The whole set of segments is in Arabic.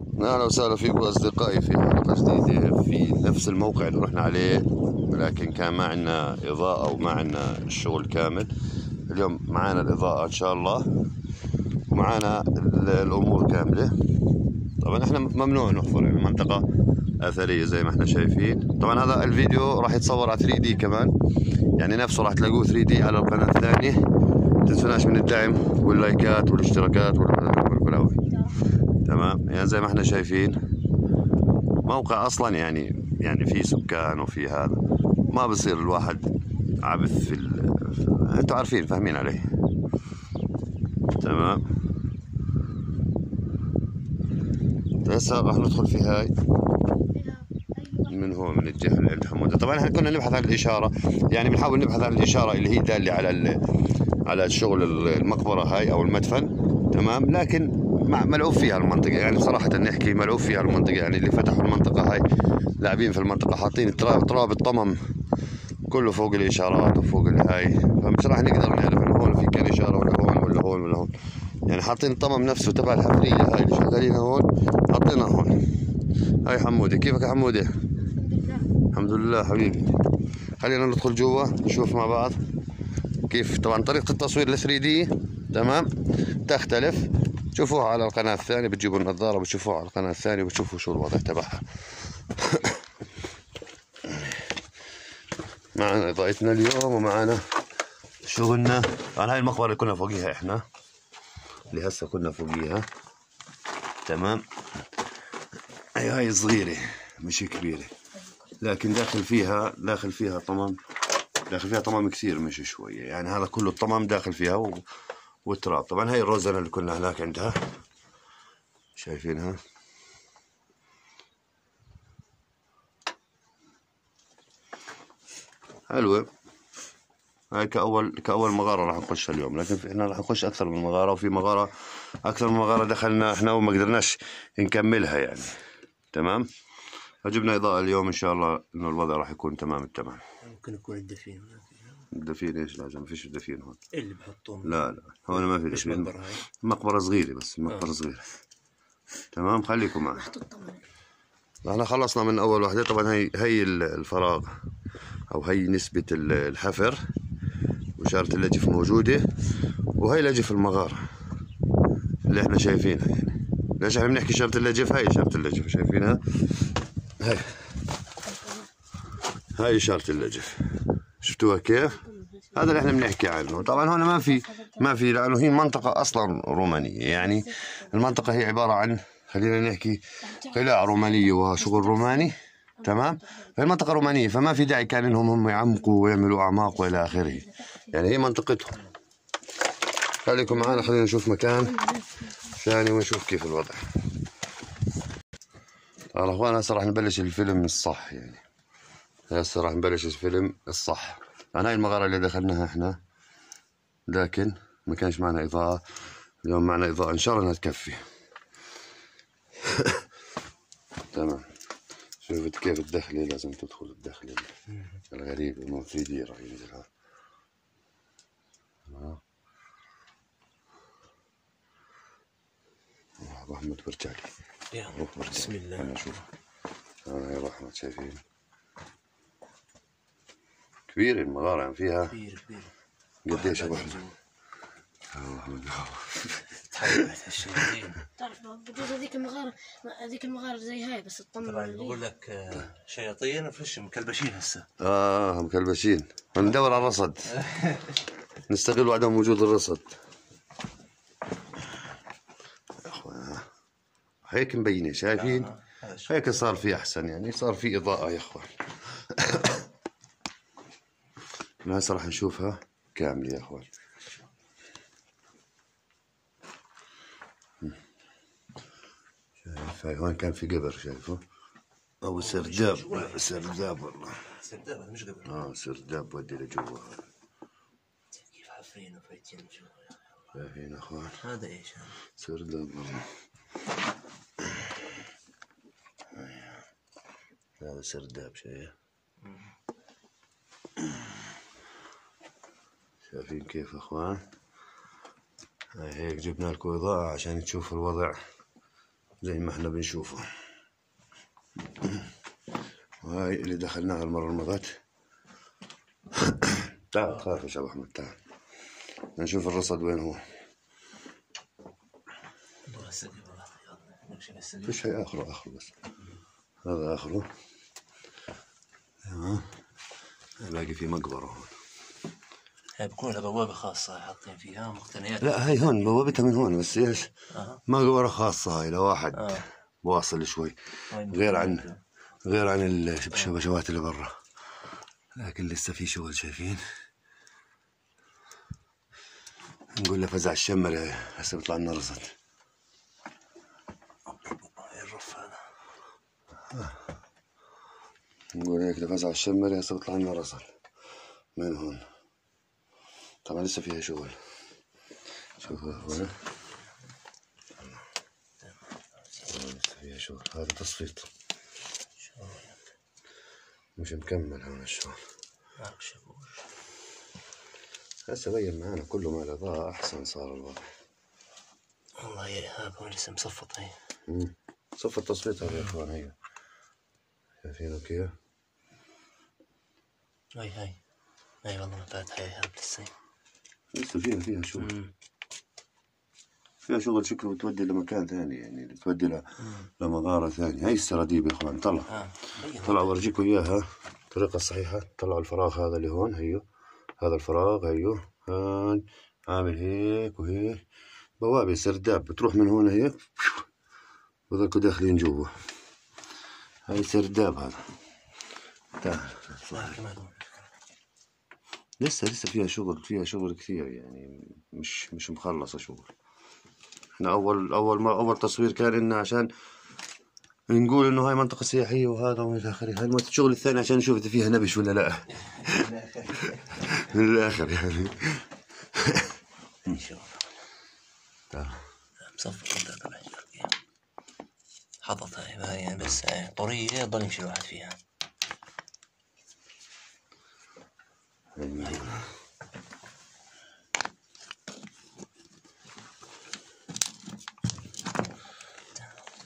أهلا وسهلا فيكم أصدقائي في حلقة جديدة في نفس الموقع اللي رحنا عليه ولكن كان ما عندنا إضاءة وما عندنا الشغل كامل. اليوم معانا الإضاءة إن شاء الله ومعانا الأمور كاملة. طبعا إحنا ممنوع نحفر يعني منطقة أثرية زي ما إحنا شايفين. طبعا هذا الفيديو راح يتصور على 3 دي كمان. يعني نفسه راح تلاقوه 3 دي على القناة الثانية. تنسوناش من الدعم واللايكات والاشتراكات والبلاوي تمام؟ يعني زي ما إحنا شايفين موقع أصلا يعني يعني في سكان وفي هذا. ما بصير الواحد عبث في, ال... في... أنتوا عارفين فاهمين علي؟ تمام؟ هسه راح ندخل في هاي. من هو؟ من الجهة اللي عند حمودة. طبعا إحنا كنا نبحث عن الإشارة. يعني بنحاول نبحث عن الإشارة اللي هي دالة على ال... على الشغل المقبرة هاي أو المدفن. تمام؟ لكن ملعوب فيها المنطقة. يعني صراحة نحكي ملعوب فيها المنطقة. يعني اللي فتحوا المنطقة هاي لاعبين في المنطقة حاطين تراب تراب الطمم كله فوق الإشارات وفوق هاي. فمش راح نقدر نعرف إنه هون في كان إشارة ولا هون ولا هون ولا هون. يعني حاطين الطمم نفسه تبع الحفرية هاي اللي شغالينها هون حاطينها هون. هاي حمودي كيفك يا حمودي؟ الحمد لله حبيبي. خلينا ندخل جوا نشوف مع بعض كيف. طبعا طريقة التصوير ال 3 دي تمام؟ تختلف. شوفوها على القناة الثانية بتجيبوا النظارة بتشوفوها على القناة الثانية بتشوفوا شو الوضع تبعها. معنا إضاءتنا اليوم ومعنا شغلنا طبعا هاي المقبرة اللي كنا فوقيها إحنا اللي هسه كنا فوقيها. تمام؟ هي هاي صغيرة مش كبيرة. لكن داخل فيها داخل فيها طمم داخل فيها طمم كثير مش شوية. يعني هذا كله الطمم داخل فيها و... والتراب. طبعا هاي الروزنة اللي كنا هناك عندها. شايفينها؟ حلوة. هاي كأول كأول مغارة راح نخشها اليوم لكن إحنا راح نخش أكثر من مغارة وفي مغارة أكثر من مغارة دخلنا إحنا وما قدرناش نكملها يعني. تمام؟ فجبنا إضاءة اليوم إن شاء الله إنه الوضع راح يكون تمام التمام. ممكن يكون الدفين الدفين إيش؟ لازم ما فيش دفين هون. اللي بحطوهم لا لا هون ما في دفين مقبرة هاي؟ مقبرة صغيرة بس مقبرة صغيرة. تمام؟ خليكم معنا إحنا خلصنا من أول وحدة طبعا هي هي الفراغ أو هي نسبة الحفر وشارة اللجف موجودة وهي لجف المغارة اللي إحنا شايفينها يعني. ليش إحنا بنحكي شارة اللجف هاي شارة اللجف شايفينها؟ هاي. هاي شارة اللجف شفتوها كيف؟ هذا اللي إحنا بنحكي عنه. طبعا هنا ما في ما في لأنه هي منطقة أصلا رومانية. يعني المنطقة هي عبارة عن خلينا نحكي قلاع رومانيه وشغل روماني. تمام؟ المنطقة رومانية فما في داعي كان إنهم هم يعمقوا ويعملوا أعماق وإلى آخره. يعني هي منطقتهم. خليكم معنا خلينا نشوف مكان ثاني ونشوف كيف الوضع. طبعا اخوان هسه راح نبلش الفيلم الصح يعني. هسه راح نبلش الفيلم الصح. عن هاي المغارة اللي دخلناها إحنا لكن ما كانش معنا إضاءة. اليوم معنا إضاءة إن شاء الله إنها تكفي تمام. شوفت كيف الدخلة لازم تدخل الدخلة. الغريبة مو 3 دي راح ينزل ها أبو أحمد برجع لي بسم الله. أنا أشوف أنا يا رحمة شايفين كبيرة المغارة يعني فيها. كبير كبير. قديش أبو أحمد؟ الله تعرف بجوز هذيك المغارة؟ هذيك المغارة زي هاي بس الطمن طبعا بقول لك آه، شياطين فش مكلبشين هسه. آه مكلبشين. ندور على الرصد. نستغل عدم وجود الرصد. هيك مبينة شايفين؟ آه، شو. هيك صار في أحسن يعني صار في إضاءة يا اخوان هسه راح نشوفها كاملة يا أخوان. شايف؟ هاي هون كان في قبر شايفه؟ أو سرداب سرداب والله. سرداب هذا مش قبل آه سرداب ودي لجوا كيف حافرين وفايتين جوا؟ شايفين أخوان؟ هذا إيش هذا؟ سرداب والله. هذا سرداب شايف؟ شايفين كيف إخوان؟ هاي هيك جبنا لكم إضاءة عشان تشوفوا الوضع زي ما إحنا بنشوفه. وهاي اللي دخلناها المرة اللي مضت. تعال تخاف يا ابو أحمد تعال. نشوف الرصد وين هو. فيش هي آخره آخره بس. هذا آخره. تمام. باقي في مقبرة هون. بكون لها بوابة خاصة حاطين فيها مقتنيات. لا هاي هون بوابتها من هون بس إيش؟ أها. مقبرة خاصة هاي لواحد أه. واصل شوي. غير عن غير عن الشبشبات اللي برا. لكن لسه في شغل شايفين. نقول له فزع الشمر هسه بيطلع لنا رصد. هاي الرف هذا. نقول هيك لفزع الشمر هسه بيطلع لنا رصد. من هون؟ طبعا لسه فيها شغل. شوف هون لسه فيها شغل. هذا تصفيط مش مكمل هون الشغل. هسه بين معانا كله ما الإضاءة أحسن صار الوضع. والله يا هو لسه مصفط هي مم. صف التصفيط هذا يا إخوان هي. شايفينه كيف؟ هاي هاي. هاي والله ما فاتحة هاي هذا لسه لسه فيها فيها شغل. فيها شغل شكله بتودي لمكان ثاني يعني بتودي ل- لمغارة ثانية. هاي السراديب يا إخوان طلع. بين طلع أورجيكم إياها. الطريقة الصحيحة طلعوا الفراغ هذا اللي هون هيو. هذا الفراغ هيو. هاي عامل هيك وهيك. بوابة سرداب. بتروح من هون هيك وذاكوا داخلين جوا. هاي سرداب هذا. تعال. لسه لسه فيها شغل فيها شغل كثير يعني مش مش مخلصة شغل. إحنا أول أول ما أول تصوير كان لنا عشان نقول إنه هاي منطقة سياحية وهذا وإلى آخره. هاي الشغل الثاني عشان نشوف إذا فيها نبش ولا لا. من الآخر يعني. إن شاء الله. حطت هاي بس طرية يضل يمشي الواحد فيها.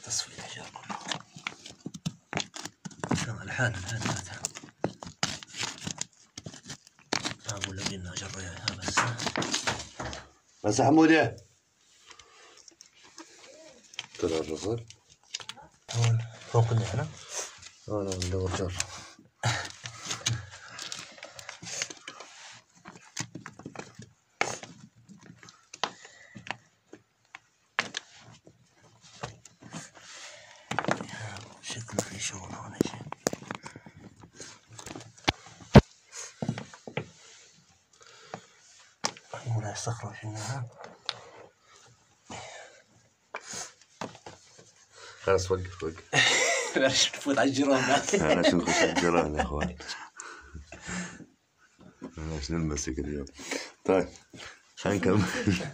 تصفية الحجار كله الحال الحال هذا ما أقول لك إنها جريها بس بس حمودة طلع الرصد هون فوق النحلة. أنا بدور جر شكله في شغل هون يا شيخ هنا استخرج منها خلاص وقف وقف. بلاش نفوت على الجيران؟ علاش نخش الجيران يا أخوان؟ علاش نلمسك اليوم؟ طيب خلينا نكمل.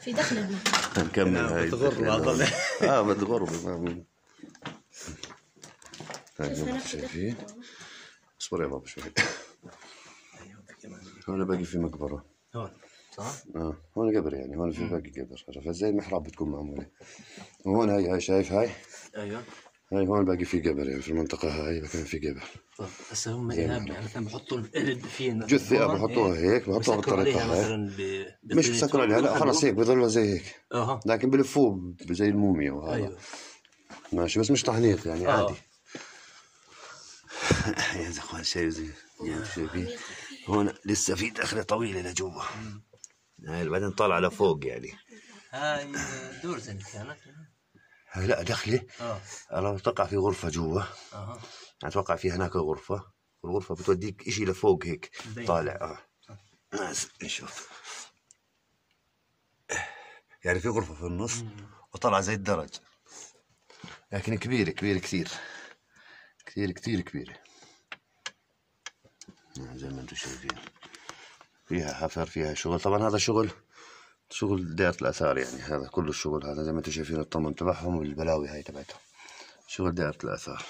في دخل هنا نكمل هاي بتغر بعض. آه بتغر. في. شايفين. اصبر يا بابا شوي. هون باقي في مقبرة. هون. صح؟ آه هون قبر يعني هون في باقي قبر عرفت؟ زي المحراب بتكون معمولة. وهون هاي هاي شايف هاي؟ أيوه. هاي هون باقي في قبر يعني في المنطقة هاي كان في قبر طب هسه هم يعني مثلا بحطوا القلب فيه جثة بحطوها هيك بحطوها بالطريقة هاي. مثلا ب... مش بسكروا عليها لا خلاص هيك بضلوا زي هيك. أها. لكن بلفوه زي الموميا وهذا. أيوه. ماشي بس مش تحنيط يعني آه. عادي. يا اخوان شايف زي أنتم شايفين هون لسه في دخلة طويلة لجوا. بعدين طالع لفوق يعني. هاي دور زين كانت. هاي لا دخله آه. أنا تقع في غرفة جوا. أها أتوقع في هناك غرفة. والغرفة بتوديك إشي لفوق هيك. طالع آه. بس نشوف. يعني في غرفة في النص وطلع زي الدرج. لكن كبيرة كبيرة كثير. كثير كثير كبيرة. آه، زي ما أنتم شايفين. فيها حفر فيها شغل. طبعا هذا شغل شغل دائرة الآثار يعني. هذا كله الشغل هذا زي ما أنتم شايفين الطمن تبعهم والبلاوي هاي تبعتهم شغل دائرة الآثار.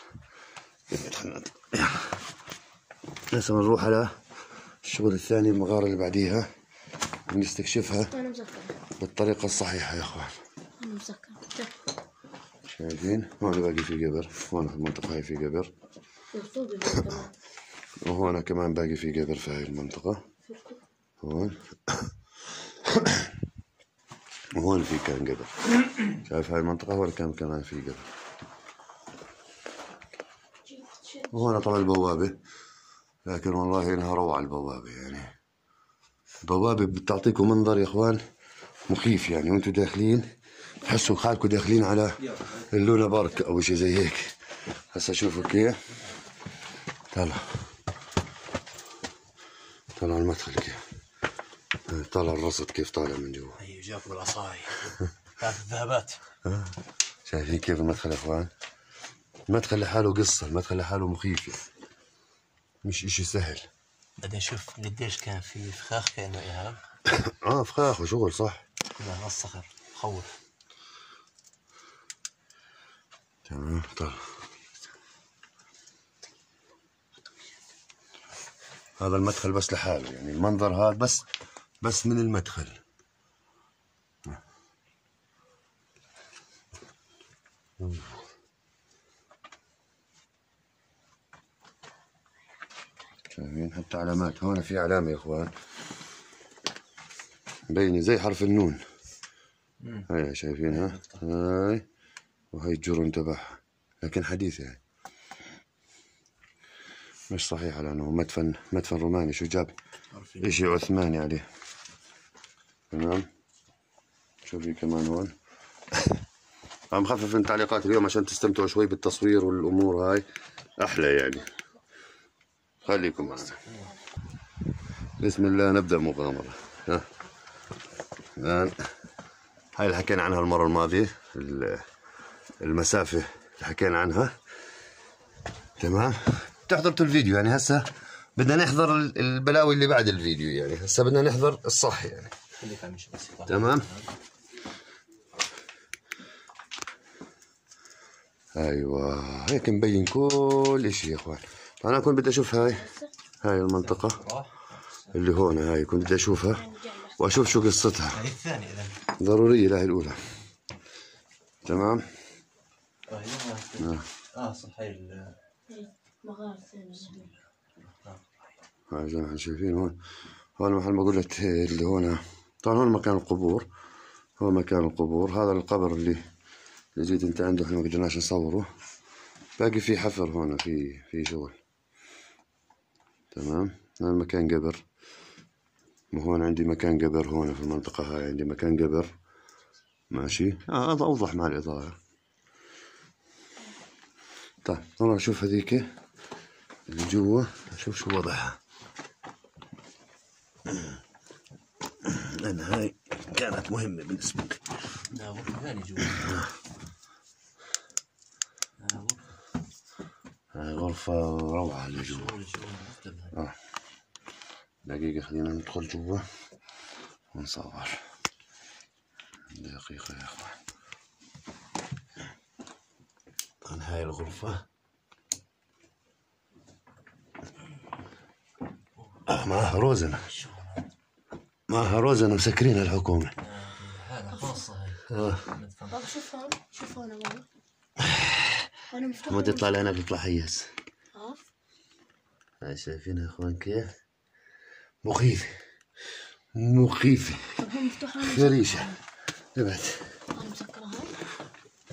هسه بنروح على الشغل الثاني المغارة اللي بعديها. مسكر بالطريقة الصحيحة يا أخوان. مسكر شوف شايفين؟ هون باقي في قبر. هون في المنطقة هاي في قبر. وهون كمان باقي في قبر في هاي المنطقة. هون. وهون في كان قبر شايف هاي المنطقة هون كان كمان في قبر وهون طبعا البوابة. لكن والله إنها روعة البوابة يعني. البوابة بتعطيكم منظر يا إخوان مخيف يعني. وأنتم داخلين تحسوا حالكم داخلين على اللونا بارك أو شيء زي هيك. هسا شوفوا كيف طلع طلع المدخل كيف طلع الرصد كيف طالع من جوا. أي جاكم العصاي ثلاث الذهبات. شايفين كيف المدخل يا إخوان؟ المدخل لحاله قصة المدخل لحاله مخيف يعني. مش إشي سهل. بعدين نشوف قديش كان في فخاخ كانه ايهاب آه فخاخ وشغل صح. كلها الصخر خوف تمام طلع هذا المدخل بس لحاله يعني المنظر هذا بس بس من المدخل. شايفين حتى علامات. هون في علامة يا إخوان. مبينة زي حرف النون. هاي شايفينها؟ هاي. وهي الجرن تبعها. لكن حديثة يعني. مش صحيح لأنه مدفن مدفن روماني. شو جاب؟ إشي عثماني عليه. تمام شو في كمان هون عم خفف من تعليقات اليوم عشان تستمتعوا شوي بالتصوير والأمور هاي. أحلى يعني. خليكم معنا. بسم الله نبدأ مغامرة. ها. الآن هاي اللي حكينا عنها المرة الماضية ال- المسافة اللي حكينا عنها. تمام؟ تحضرتوا الفيديو يعني هسه بدنا نحضر ال- البلاوي اللي بعد الفيديو يعني. هسه بدنا نحضر الصح يعني. خليك بس. تمام. أيوه هيك مبين كل إشي يا إخوان. أنا كنت بدي أشوف هاي هاي المنطقة راح اللي هون هاي كنت بدي أشوفها وأشوف شو قصتها. هاي الثانية إذا. ضرورية لا هي الأولى. تمام؟ آه هي آه. صح هاي هاي زي ما إحنا شايفين هون؟ هون محل ما قلت اللي هون. طبعا هون مكان القبور هو مكان القبور. هذا القبر اللي جيت أنت عنده إحنا ما قدرناش نصوره. باقي في حفر هون في في شغل. تمام؟ هذا مكان قبر. وهون عندي مكان قبر هون في المنطقة هاي عندي مكان قبر. ماشي؟ هذا أوضح مع الاضاءة طيب نروح نشوف هذيك اللي جوا أشوف شو وضعها. لأن هاي كانت مهمة بالنسبة لي. لا غرفة ثانية جوا آه، هاي غرفة روعة اللي جوا. هاي. دقيقة خلينا ندخل جوا ونصور. دقيقة يا أخوان. طبعا هاي الغرفة. آه معها روزنة شو؟ معها روزنة مسكرين الحكومة. هذا خاصة هاي. آه. شوف هون شوف هون هون مفتوح ما تطلع لهناك تطلع حيس آه هاي شايفين يا إخوان كيف؟ مخيفة. مخيفة. طب هون مفتوح هون فريشة. ابعد. هون مسكرة هون.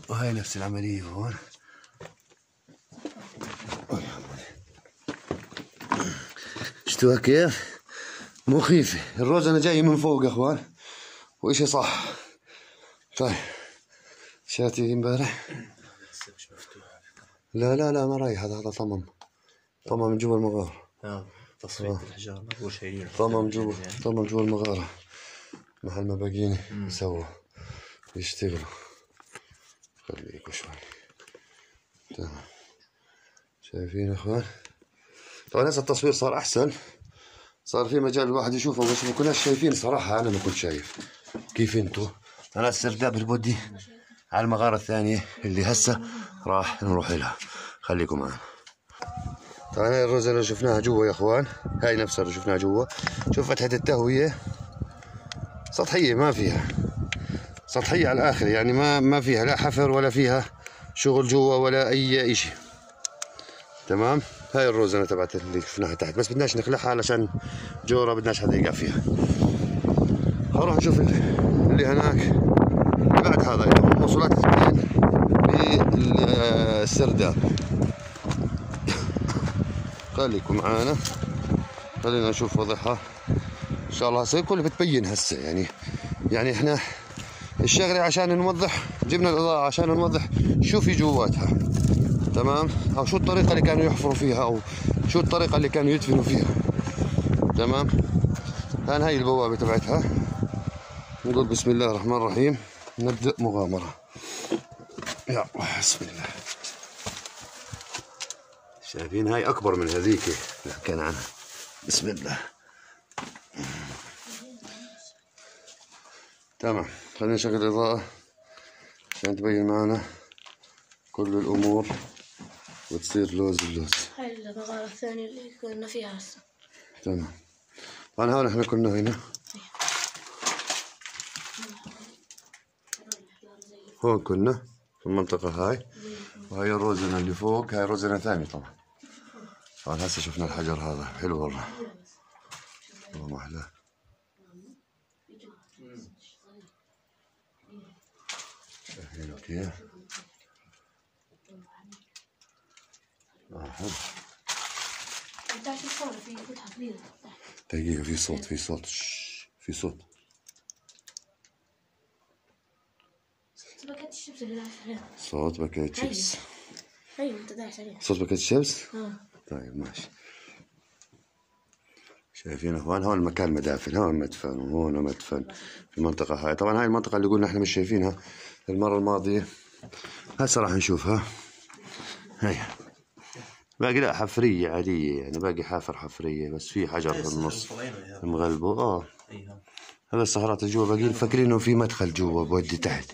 وهاي نفس العملية هون. شفتوها كيف؟ مخيفة. الروزنة جاية من فوق يا أخوان. وإشي صح. طيب. شاتي امبارح. لا لا لا ما رايح. هذا هذا طمم. طمم من جوا المغارة. آه تصفية الحجار بقول شيء. طمم جوا طمم جوا المغارة. محل ما باقيين يسووا. يشتغلوا. خليكوا شوي تمام. شايفين أخوان؟ طبعا هسه التصوير صار أحسن. صار في مجال الواحد يشوفه بس ما كناش شايفين صراحة أنا ما كنت شايف. كيف انتو أنا السرداب البودي على المغارة الثانية اللي هسه راح نروح لها. خليكم معنا. طبعا هاي الرز اللي شفناها جوا يا أخوان هاي نفسها اللي شفناها جوا. شوف فتحة التهوية. سطحية ما فيها. سطحية على الآخر يعني ما ما فيها لا حفر ولا فيها شغل جوا ولا أي إشي. تمام؟ هاي الروزنة تبعت اللي شفناها تحت. بس بدناش نخلعها علشان جورة بدناش حدا يقع فيها. نروح نشوف اللي هناك. بعد هذا موصولات اثنين بالسرداب خليكم معانا. خلينا نشوف وضعها. إن شاء الله هسه كله بتبين هسه. يعني يعني إحنا الشغلة عشان نوضح جبنا الأضاءة عشان نوضح شو في جواتها. تمام؟ أو شو الطريقة اللي كانوا يحفروا فيها؟ أو شو الطريقة اللي كانوا يدفنوا فيها؟ تمام؟ الان هاي البوابة تبعتها. نقول بسم الله الرحمن الرحيم. نبدأ مغامرة. يا بسم الله. شايفين هاي أكبر من هذيك. اللي حكينا عنها. بسم الله. تمام. خلينا نشغل الإضاءة عشان تبين معنا كل الأمور. وتصير لوز اللوز هاي المغارة الثانية اللي كنا فيها هسه. تمام. طبعا هون إحنا كنا هنا. هون كنا في المنطقة هاي. وهي الروزنة اللي فوق هاي روزنة ثانية طبعا. طبعا هسه شفنا الحجر هذا. حلو والله. والله ما أحلاه. شايفينه كيف حلو. دقيقة في صوت في صوت. في صوت. صوت باكيت شيبس. أيوه صوت باكيت شيبس؟ آه طيب ماشي. شايفين اخوان هون المكان مدافن هون مدفن وهون مدفن في المنطقة هاي. طبعا هاي المنطقة اللي قلنا إحنا مش شايفينها المرة الماضية. هسه راح نشوفها. هاي باقي لا حفرية عادية يعني باقي حافر حفرية بس في حجر في النص. مغلبه آه. أيوه هذا السهرات جوا باقيين فاكرين إنه في مدخل جوا بودي تحت.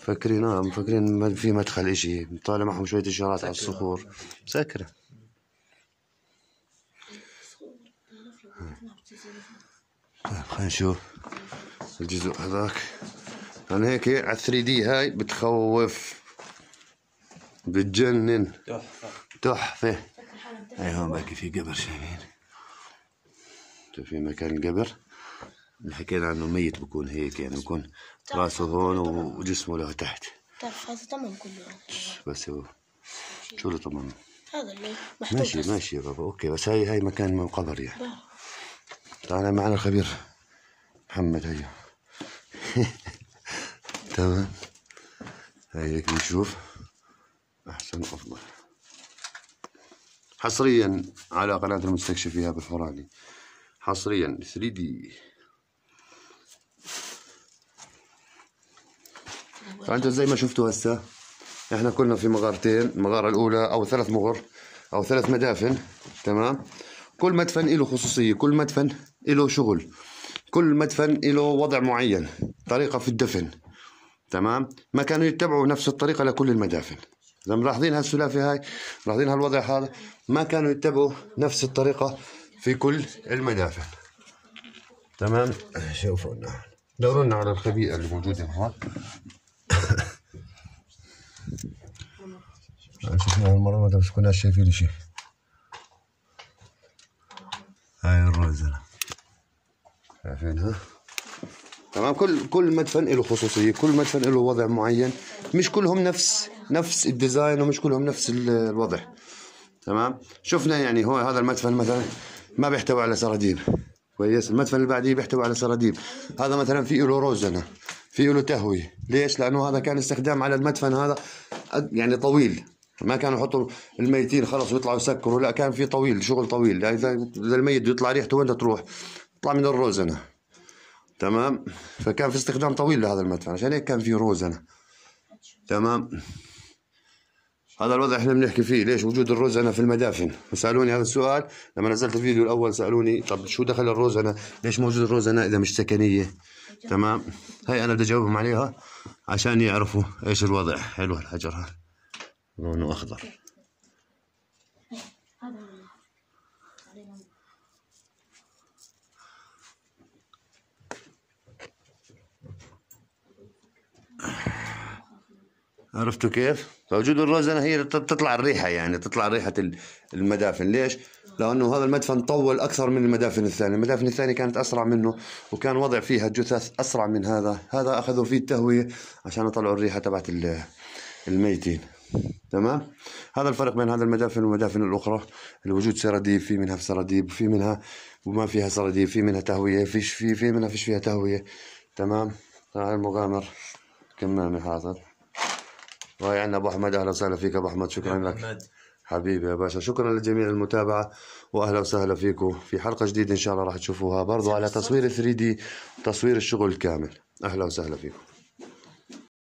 فاكرين آه مفكرين في مدخل إشي. طالع معهم شوية إشارات على الصخور. مسكرة طيب خلينا نشوف الجزء هذاك. أنا هيك على 3 دي هاي بتخوف. بتجنن. تحفة. تحفة. هاي هون باقي في قبر شايفين. في مكان القبر اللي حكينا عنه ميت بكون هيك يعني بكون راسه هون وجسمه له تحت تعرف هذا تمام كله. بس هو. شو له طبعا هذا اللي محطوط ماشي. ماشي يا بابا. okay بس هاي هاي مكان من قبر يعني. تعال معنا الخبير محمد هيا. تمام. هاي هيك بنشوف. أحسن أفضل. حصريا على قناة المستكشف فيها بالفراني حصريا 3 دي. فانتم زي ما شفتوا هسه إحنا كنا في مغارتين المغارة الأولى أو ثلاث مغر أو ثلاث مدافن تمام؟ كل مدفن له خصوصية كل مدفن له شغل كل مدفن له وضع معين طريقة في الدفن تمام؟ ما كانوا يتبعوا نفس الطريقة لكل المدافن. إذا ملاحظين هالسلافة هاي ملاحظين هالوضع هذا ما كانوا يتبعوا نفس الطريقة في كل المدافن تمام؟ شوفوا لنا دوروا لنا على الخبيئة اللي موجودة هون. شفنا هالمرة ما مش كنا شايفين شيء هاي الروزنة شايفينها تمام؟ كل كل مدفن له خصوصية كل مدفن له وضع معين مش كلهم نفس نفس الديزاين ومش كلهم نفس ال- الوضع. تمام؟ شفنا يعني هو هذا المدفن مثلا ما بيحتوي على سراديب كويس؟ المدفن اللي بعديه بيحتوي على سراديب هذا مثلا في له روزنة في له تهوية. ليش؟ لأنه هذا كان استخدام على المدفن هذا يعني طويل. ما كانوا يحطوا الميتين خلص ويطلعوا يسكروا. لا كان في طويل شغل طويل. يعني اذا الميت بده يطلع ريحته وين تروح؟ يطلع من الروزنه تمام؟ فكان في استخدام طويل لهذا المدفن. عشان هيك كان في روزنه تمام؟ هذا الوضع إحنا بنحكي فيه. ليش؟ وجود الروزنه في المدافن. سالوني هذا السؤال. لما نزلت الفيديو الأول سألوني طب شو دخل الروزنه ليش موجود الروزنه إذا مش سكنية؟ تمام. هاي أنا بدي أجاوبهم عليها عشان يعرفوا إيش الوضع. حلو الحجر هذا لونه أخضر. عرفتوا كيف؟ فوجود الروزنة هي تط- تطلع الريحة يعني تطلع ريحة ال- المدافن. ليش؟ لأنه هذا المدفن طول أكثر من المدافن الثانية المدافن الثانية كانت أسرع منه وكان وضع فيها جثث أسرع من هذا. هذا أخذوا فيه التهوية عشان يطلعوا الريحة تبعت ال- الميتين. تمام؟ هذا الفرق بين هذا المدافن والمدافن الأخرى. الوجود سراديب في منها في سراديب وفي منها وما فيها سراديب في منها تهوية. فيش في في منها فيش فيها تهوية. تمام؟ هاي المغامر. كمامة حاضر وهي عندنا أبو أحمد أهلا وسهلا فيك أبو أحمد شكرا لك. حبيبي يا باشا شكرا للجميع المتابعة واهلا وسهلا فيكم. في حلقة جديدة إن شاء الله راح تشوفوها برضو على تصوير 3 دي تصوير الشغل الكامل. أهلا وسهلا فيكم.